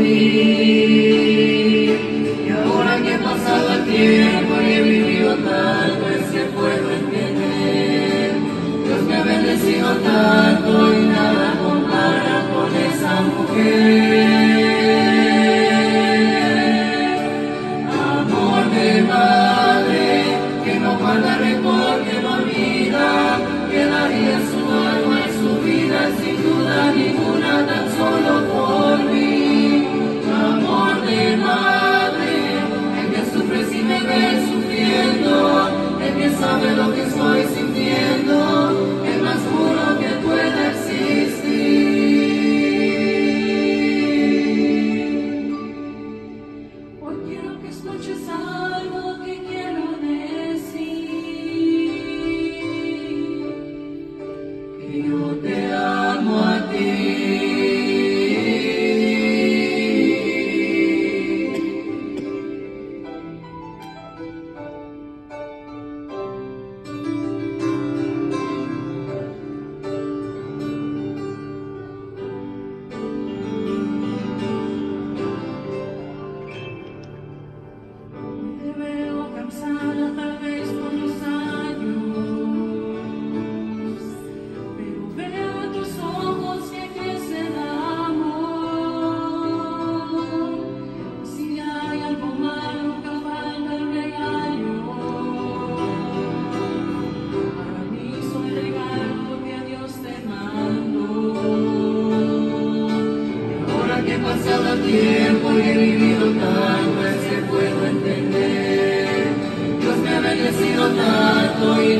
Y ahora que ha pasado el tiempo y he vivido tanto, es que puedo entender. Dios me ha bendecido tanto. nato y